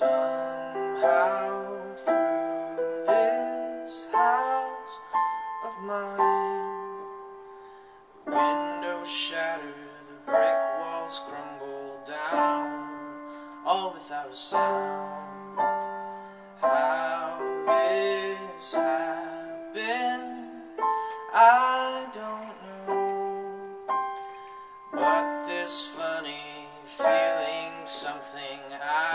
Somehow through this house of mine, the windows shatter, the brick walls crumble down, all without a sound. How this happened, I don't know, but this funny feeling, something I